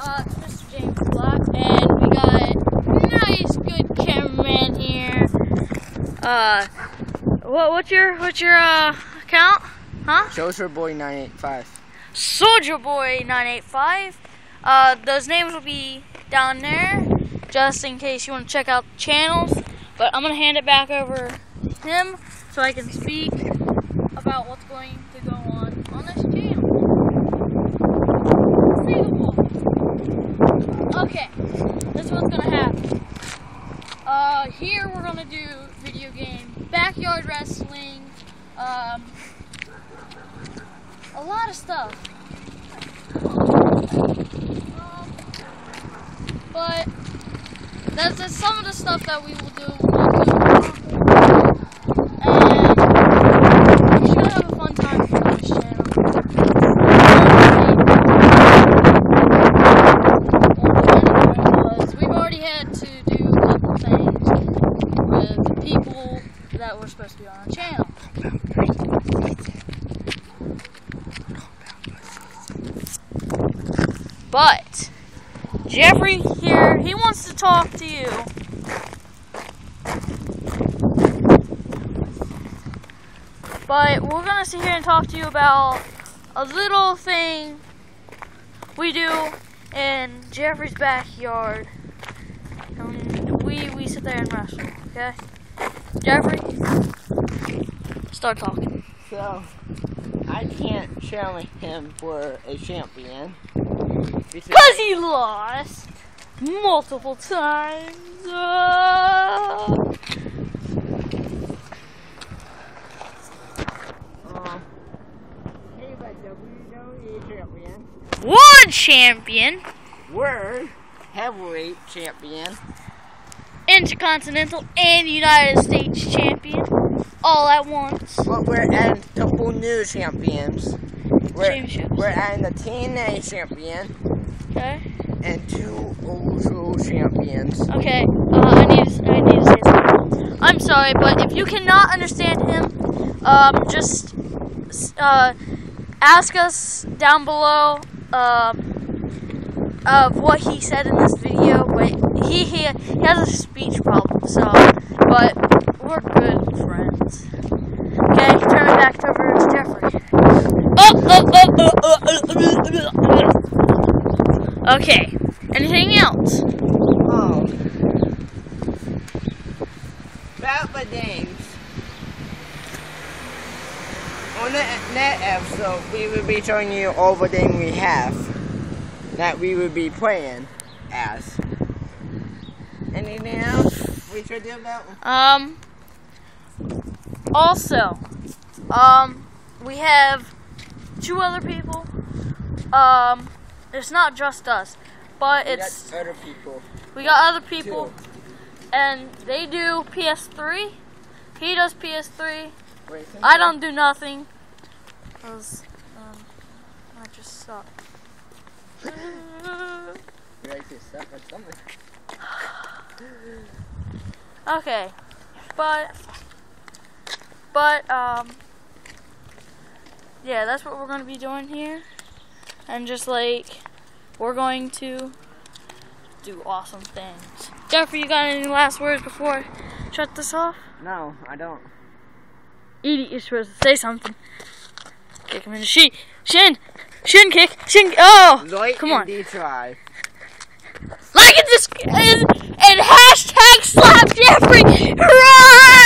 Uh, it's Mr. James Black, and we got nice, good cameraman here. Uh, what, what's your, what's your, uh, account? Huh? Soldier Boy 985. Soldier Boy 985. Uh, those names will be down there, just in case you want to check out the channels. But I'm gonna hand it back over to him so I can speak about what's going to go on on this channel. Say the wall. Okay, this is what's gonna happen. Uh, we're gonna do video game, backyard wrestling, um, a lot of stuff. Um, but that's, that's some of the stuff that we will do. And we should have a fun time here on this channel. Because we've already had to do a couple things with the people that were supposed channel. But Jeffrey here, he wants to talk to you. But we're gonna sit here and talk to you about a little thing we do in Jeffrey's backyard. And we we sit there and wrestle, okay? Jeffrey, start talking. So, I can't challenge him for a champion. Because he lost multiple times. Uh, hey, but WWE champion, World champion, world heavyweight champion, intercontinental, and United States champion, all at once. but we're at double new champions. We're, Championships. we're at the TNA champion Okay. and two Ozo champions. Okay. Uh, I need to, I need to say something. I'm sorry, but if you cannot understand him, um, just uh, ask us down below um, of what he said in this video. But he, he he has a speech problem, so but we're good friends. Okay, turn it back over to Jeffrey. Okay. Anything else? Oh. About the. On the net episode, we will be showing you all the things we have that we would be playing as. Anything else we should do about? Um. Also, um, we have two other people. Um, it's not just us, but We it's other people. we got other people, Two. and they do PS3. He does PS3. Wait, I don't do nothing. Cause um, I just suck. Okay, but but um yeah, that's what we're gonna be doing here, and just like we're going to do awesome things. Jeffrey, you got any last words before I shut this off? No, I don't. Edie, you're supposed to say something. Kick him in the shin, shin, shin kick, shin. Oh, Light come on. D-try. Like it this and, and hashtag slap Jeffrey right